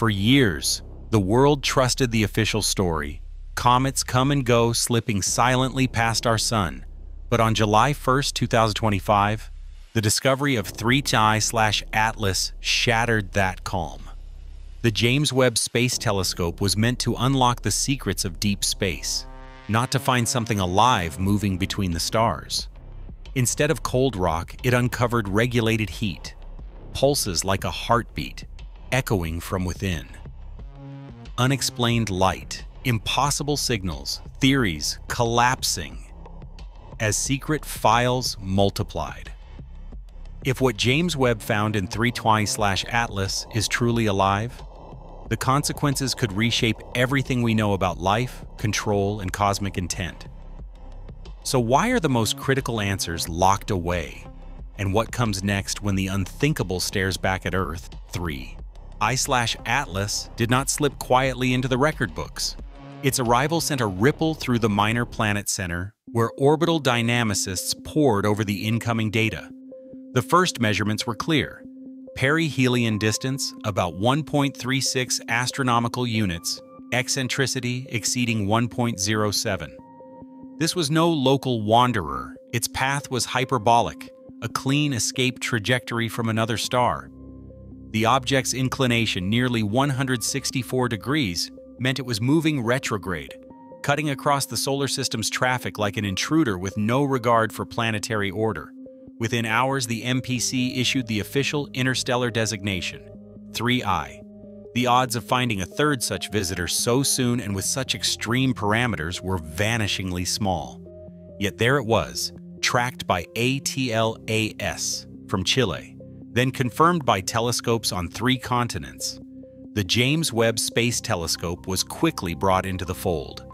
For years, the world trusted the official story. Comets come and go, slipping silently past our sun. But on July 1, 2025, the discovery of 3i/Atlas shattered that calm. The James Webb Space Telescope was meant to unlock the secrets of deep space, not to find something alive moving between the stars. Instead of cold rock, it uncovered regulated heat, pulses like a heartbeat, echoing from within. Unexplained light, impossible signals, theories collapsing as secret files multiplied. If what James Webb found in 3I/Atlas is truly alive, the consequences could reshape everything we know about life, control, and cosmic intent. So why are the most critical answers locked away? And what comes next when the unthinkable stares back at Earth? 3. I/Atlas did not slip quietly into the record books. Its arrival sent a ripple through the Minor Planet Center, where orbital dynamicists pored over the incoming data. The first measurements were clear. Perihelion distance, about 1.36 astronomical units, eccentricity exceeding 1.07. This was no local wanderer. Its path was hyperbolic, a clean escape trajectory from another star. The object's inclination, nearly 164 degrees, meant it was moving retrograde, cutting across the solar system's traffic like an intruder with no regard for planetary order. Within hours, the MPC issued the official interstellar designation, 3I. The odds of finding a third such visitor so soon and with such extreme parameters were vanishingly small. Yet there it was, tracked by ATLAS from Chile, then confirmed by telescopes on three continents. The James Webb Space Telescope was quickly brought into the fold.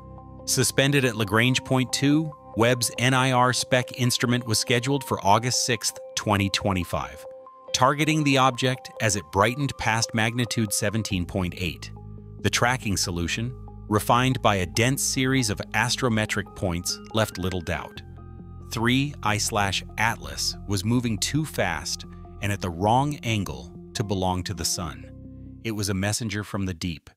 Suspended at Lagrange Point 2, Webb's NIR SPEC instrument was scheduled for August 6, 2025, targeting the object as it brightened past magnitude 17.8. The tracking solution, refined by a dense series of astrometric points, left little doubt. 3 I/Atlas was moving too fast and at the wrong angle to belong to the Sun. It was a messenger from the deep.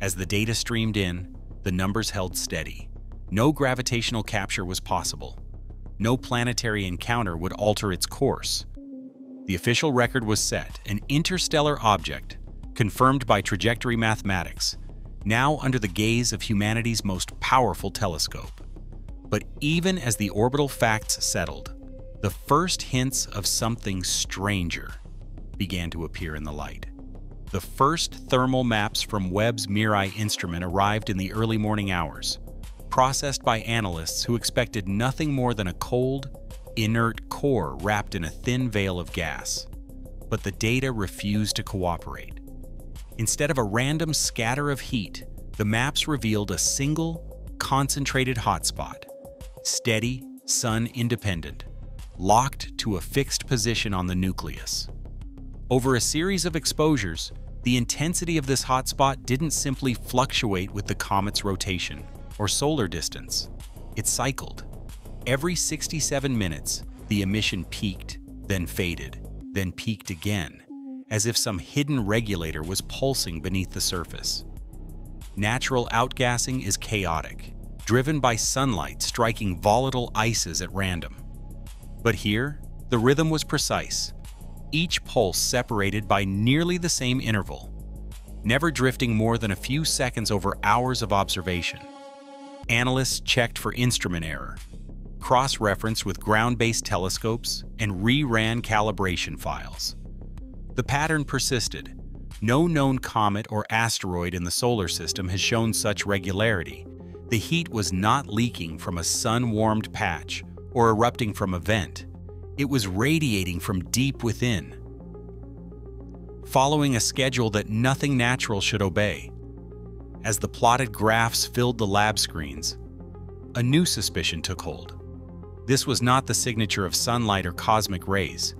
As the data streamed in, the numbers held steady. No gravitational capture was possible. No planetary encounter would alter its course. The official record was set, an interstellar object, confirmed by trajectory mathematics, now under the gaze of humanity's most powerful telescope. But even as the orbital facts settled, the first hints of something stranger began to appear in the light. The first thermal maps from Webb's MIRI instrument arrived in the early morning hours, processed by analysts who expected nothing more than a cold, inert core wrapped in a thin veil of gas. But the data refused to cooperate. Instead of a random scatter of heat, the maps revealed a single, concentrated hotspot, steady, sun-independent, locked to a fixed position on the nucleus. Over a series of exposures, the intensity of this hotspot didn't simply fluctuate with the comet's rotation or solar distance. It cycled. Every 67 minutes, the emission peaked, then faded, then peaked again, as if some hidden regulator was pulsing beneath the surface. Natural outgassing is chaotic, driven by sunlight striking volatile ices at random. But here, the rhythm was precise, each pulse separated by nearly the same interval, never drifting more than a few seconds over hours of observation. Analysts checked for instrument error, cross-referenced with ground-based telescopes, and re-ran calibration files. The pattern persisted. No known comet or asteroid in the solar system has shown such regularity. The heat was not leaking from a sun-warmed patch or erupting from a vent. It was radiating from deep within, following a schedule that nothing natural should obey. As the plotted graphs filled the lab screens, a new suspicion took hold. This was not the signature of sunlight or cosmic rays.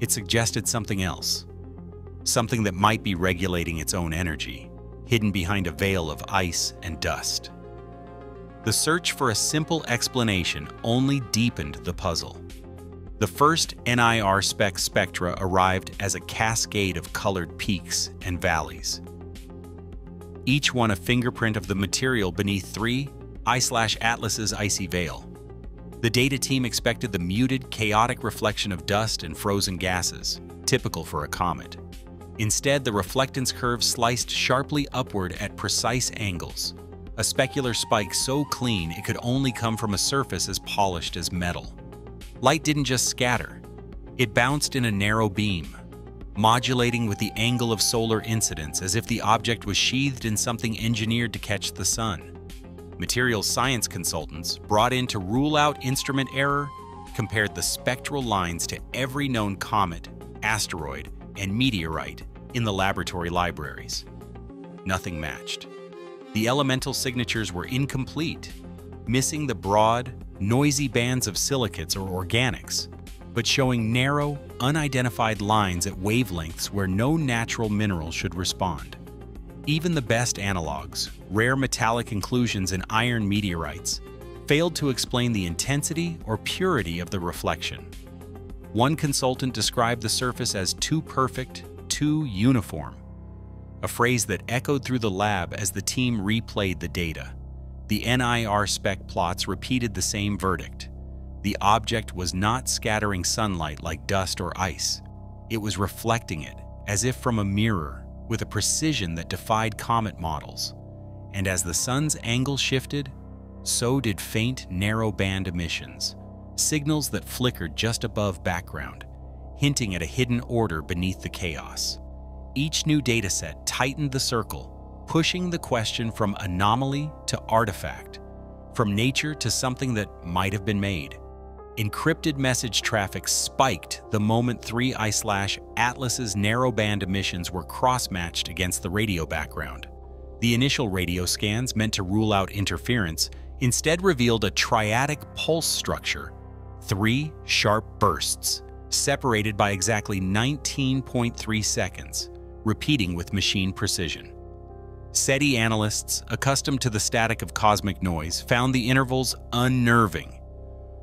It suggested something else, something that might be regulating its own energy, hidden behind a veil of ice and dust. The search for a simple explanation only deepened the puzzle. The first NIR SPEC spectra arrived as a cascade of colored peaks and valleys. each one a fingerprint of the material beneath 3 I/Atlas's icy veil. The data team expected the muted, chaotic reflection of dust and frozen gases, typical for a comet. Instead, the reflectance curve sliced sharply upward at precise angles, a specular spike so clean it could only come from a surface as polished as metal. Light didn't just scatter, it bounced in a narrow beam, modulating with the angle of solar incidence as if the object was sheathed in something engineered to catch the sun. Materials science consultants, brought in to rule out instrument error, compared the spectral lines to every known comet, asteroid, and meteorite in the laboratory libraries. Nothing matched. The elemental signatures were incomplete, missing the broad, noisy bands of silicates or organics, but showing narrow, unidentified lines at wavelengths where no natural mineral should respond. Even the best analogs, rare metallic inclusions in iron meteorites, failed to explain the intensity or purity of the reflection. One consultant described the surface as too perfect, too uniform, a phrase that echoed through the lab as the team replayed the data. The NIR spec plots repeated the same verdict. The object was not scattering sunlight like dust or ice. It was reflecting it, as if from a mirror, with a precision that defied comet models. And as the sun's angle shifted, so did faint, narrow band emissions, signals that flickered just above background, hinting at a hidden order beneath the chaos. Each new dataset tightened the circle, pushing the question from anomaly to artifact, from nature to something that might have been made. Encrypted message traffic spiked the moment 3i slash Atlas's narrowband emissions were cross-matched against the radio background. The initial radio scans meant to rule out interference instead revealed a triadic pulse structure, three sharp bursts, separated by exactly 19.3 seconds, repeating with machine precision. SETI analysts, accustomed to the static of cosmic noise, found the intervals unnerving.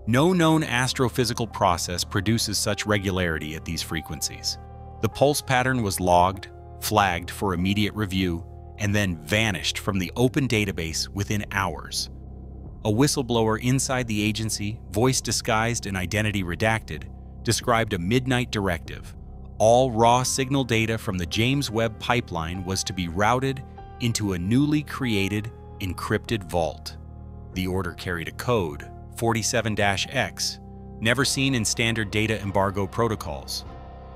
No known astrophysical process produces such regularity at these frequencies. The pulse pattern was logged, flagged for immediate review, and then vanished from the open database within hours. A whistleblower inside the agency, voice disguised and identity redacted, described a midnight directive. All raw signal data from the James Webb pipeline was to be routed into a newly created encrypted vault. The order carried a code, 47-X, never seen in standard data embargo protocols.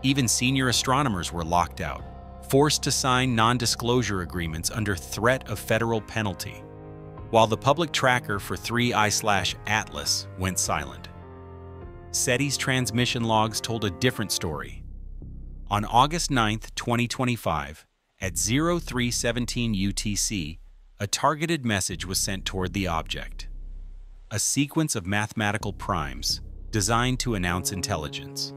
Even senior astronomers were locked out, forced to sign non-disclosure agreements under threat of federal penalty while the public tracker for 3I/Atlas went silent. SETI's transmission logs told a different story. On August 9, 2025, at 0317 UTC, a targeted message was sent toward the object. A sequence of mathematical primes designed to announce intelligence.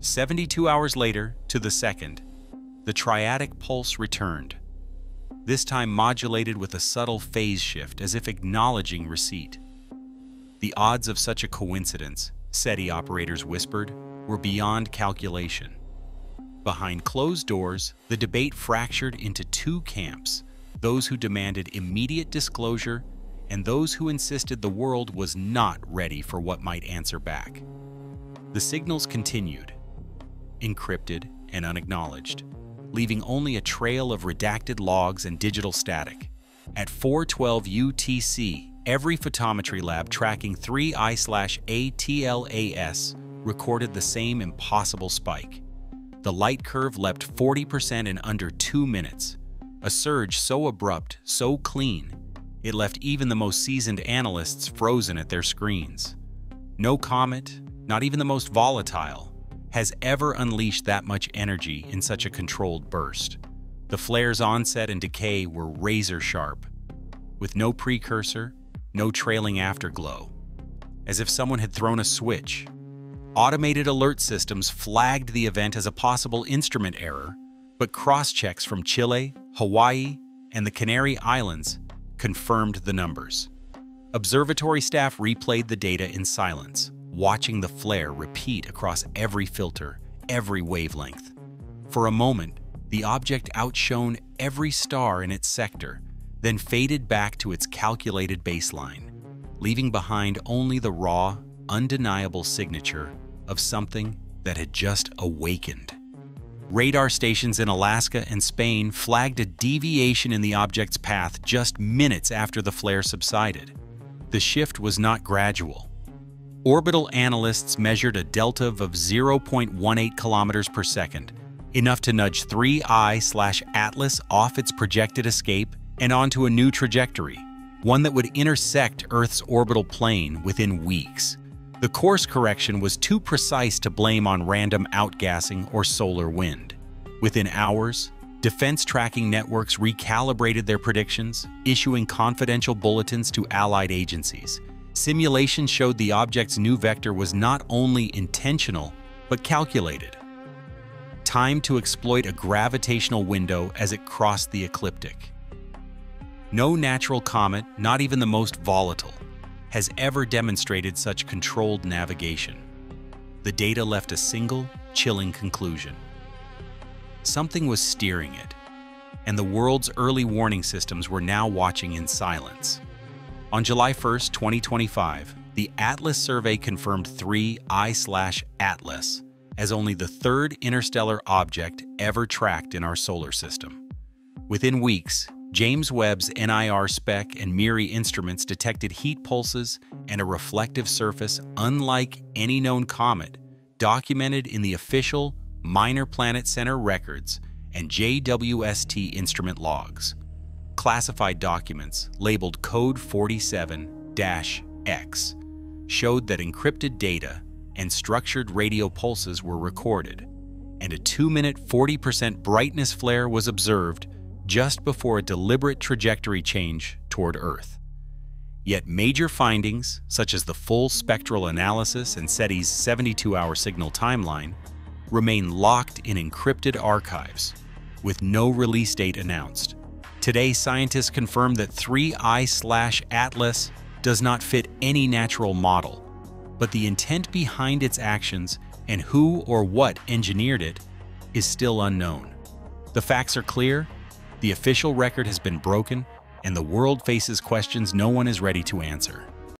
72 hours later, to the second, the triadic pulse returned, this time modulated with a subtle phase shift as if acknowledging receipt. The odds of such a coincidence, SETI operators whispered, were beyond calculation. Behind closed doors, the debate fractured into two camps, those who demanded immediate disclosure and those who insisted the world was not ready for what might answer back. The signals continued, encrypted and unacknowledged, leaving only a trail of redacted logs and digital static. At 412 UTC, every photometry lab tracking 3I/ATLAS recorded the same impossible spike. The light curve leapt 40% in under two minutes, a surge so abrupt, so clean, it left even the most seasoned analysts frozen at their screens. No comet, not even the most volatile, has ever unleashed that much energy in such a controlled burst. The flare's onset and decay were razor sharp, with no precursor, no trailing afterglow. As if someone had thrown a switch. Automated alert systems flagged the event as a possible instrument error, but cross-checks from Chile, Hawaii, and the Canary Islands confirmed the numbers. Observatory staff replayed the data in silence, watching the flare repeat across every filter, every wavelength. For a moment, the object outshone every star in its sector, then faded back to its calculated baseline, leaving behind only the raw, undeniable signature of something that had just awakened. Radar stations in Alaska and Spain flagged a deviation in the object's path just minutes after the flare subsided. The shift was not gradual. Orbital analysts measured a delta of 0.18 kilometers per second, enough to nudge 3I/Atlas off its projected escape and onto a new trajectory, one that would intersect Earth's orbital plane within weeks. The course correction was too precise to blame on random outgassing or solar wind. Within hours, defense tracking networks recalibrated their predictions, issuing confidential bulletins to allied agencies. Simulations showed the object's new vector was not only intentional, but calculated. Time to exploit a gravitational window as it crossed the ecliptic. No natural comet, not even the most volatile, has ever demonstrated such controlled navigation. The data left a single, chilling conclusion. Something was steering it, and the world's early warning systems were now watching in silence. On July 1, 2025, the Atlas survey confirmed 3 I/Atlas as only the third interstellar object ever tracked in our solar system. Within weeks, James Webb's NIR SPEC and MIRI instruments detected heat pulses and a reflective surface unlike any known comet, documented in the official Minor Planet Center records and JWST instrument logs. Classified documents labeled Code 47-X showed that encrypted data and structured radio pulses were recorded, and a 2-minute 40% brightness flare was observed just before a deliberate trajectory change toward Earth. Yet major findings, such as the full spectral analysis and SETI's 72-hour signal timeline, remain locked in encrypted archives, with no release date announced. Today, scientists confirm that 3I/Atlas does not fit any natural model, but the intent behind its actions and who or what engineered it is still unknown. The facts are clear the official record has been broken, and the world faces questions no one is ready to answer.